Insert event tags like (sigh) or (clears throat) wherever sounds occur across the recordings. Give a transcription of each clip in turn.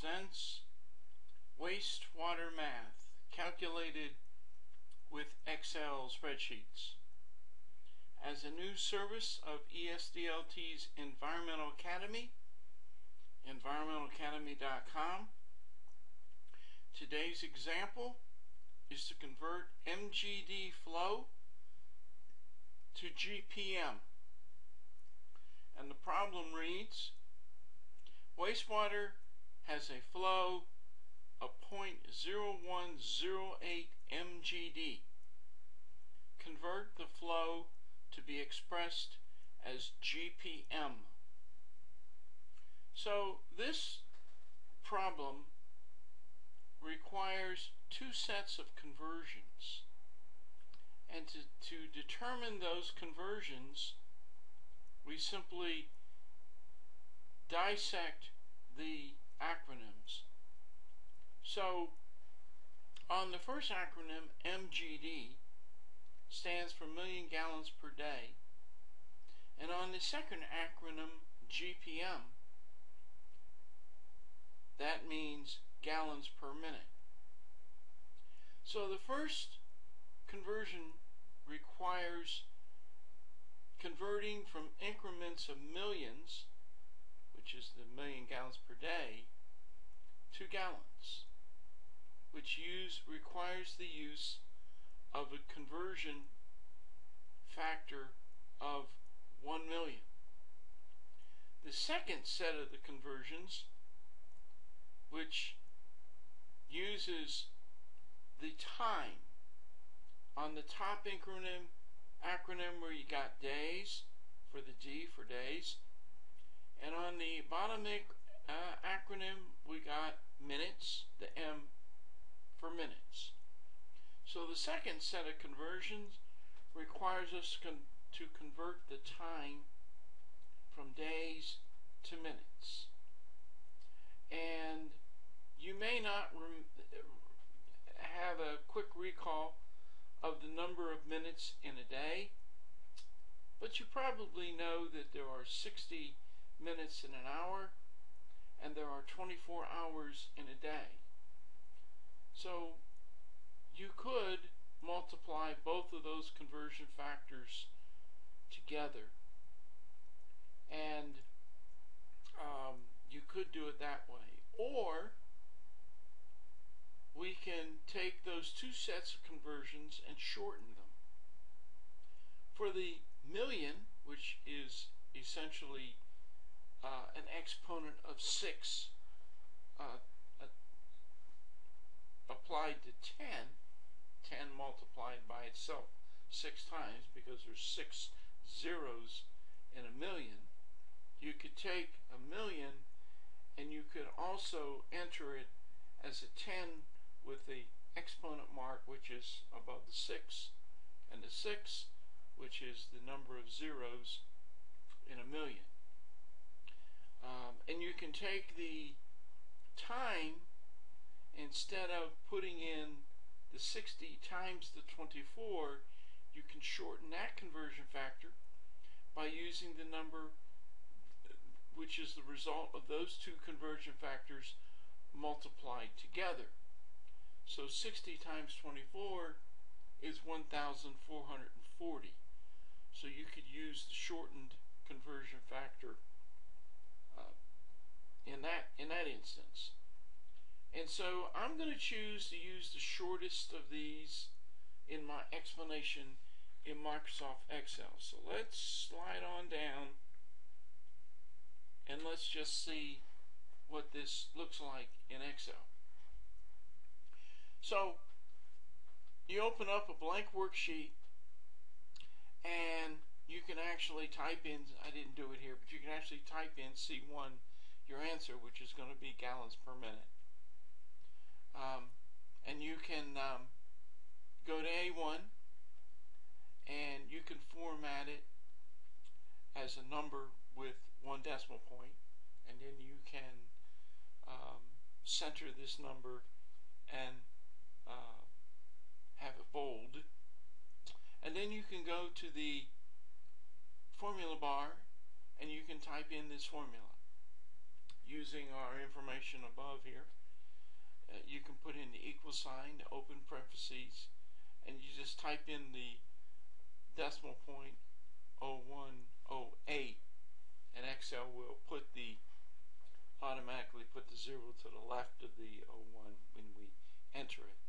presents Wastewater Math, calculated with Excel spreadsheets. As a new service of ESDLT's Environmental Academy, environmentalacademy.com, today's example is to convert MGD flow to GPM. And the problem reads, wastewater has a flow of 0.0108 mgd. Convert the flow to be expressed as GPM. So this problem requires two sets of conversions. And to, to determine those conversions, we simply dissect the acronyms. So, on the first acronym, MGD, stands for million gallons per day. And on the second acronym, GPM, that means gallons per minute. So the first conversion requires converting from increments of millions which is the million gallons per day, to gallons, which use requires the use of a conversion factor of 1 million. The second set of the conversions, which uses the time on the top acronym, acronym where you got days for the D for days, and on the bottom uh, acronym, we got minutes, the M for minutes. So the second set of conversions requires us con to convert the time from days to minutes. And you may not have a quick recall of the number of minutes in a day, but you probably know that there are 60 minutes in an hour, and there are 24 hours in a day. So you could multiply both of those conversion factors together. And um, you could do it that way. Or we can take those two sets of conversions and shorten them. For the million, which is essentially uh, an exponent of 6 uh, applied to 10, 10 multiplied by itself six times because there's six zeros in a million, you could take a million and you could also enter it as a 10 with the exponent mark which is above the 6 and the 6 which is the number of zeros in a million. And you can take the time instead of putting in the 60 times the 24 you can shorten that conversion factor by using the number which is the result of those two conversion factors multiplied together. So 60 times 24 is 1,440. So you could use the shortened conversion factor in that in that instance. And so I'm going to choose to use the shortest of these in my explanation in Microsoft Excel. So let's slide on down and let's just see what this looks like in Excel. So you open up a blank worksheet and you can actually type in, I didn't do it here, but you can actually type in C1 your answer, which is going to be gallons per minute. Um, and you can um, go to A1 and you can format it as a number with one decimal point and then you can um, center this number and uh, have it bold and then you can go to the formula bar and you can type in this formula. Using our information above here. Uh, you can put in the equal sign, open parentheses, and you just type in the decimal point 0108 and Excel will put the automatically put the zero to the left of the 01 when we enter it.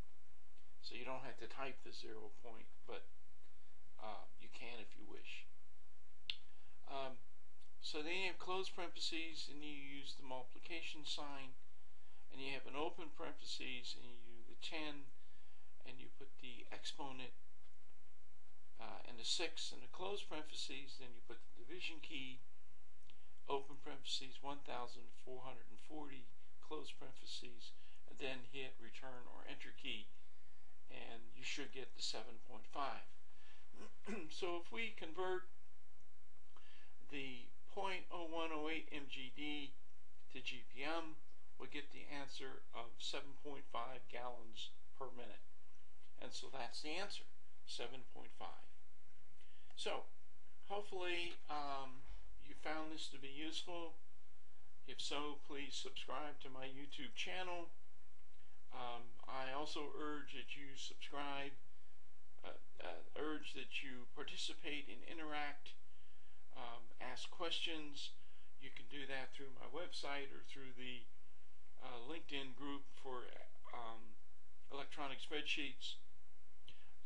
So you don't have to type the zero point, but uh, you can if you wish. Um, so closed parentheses and you use the multiplication sign and you have an open parentheses and you do the 10 and you put the exponent uh, and the 6 and the closed parentheses then you put the division key open parentheses 1440 close parentheses and then hit return or enter key and you should get the 7.5 (clears throat) so if we convert the 0.0108 MGD to GPM we get the answer of 7.5 gallons per minute and so that's the answer 7.5 so hopefully um, you found this to be useful. If so, please subscribe to my YouTube channel. Um, I also urge that you subscribe, uh, uh, urge that you participate and interact, um, ask questions. You can do that through my website or through the uh, LinkedIn group for um, electronic spreadsheets.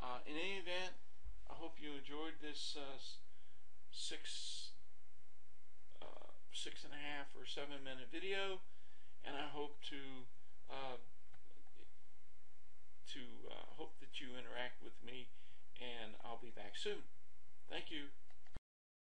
Uh, in any event, I hope you enjoyed this uh, six six and a half or seven minute video and I hope to uh, to uh, hope that you interact with me and I'll be back soon. Thank you.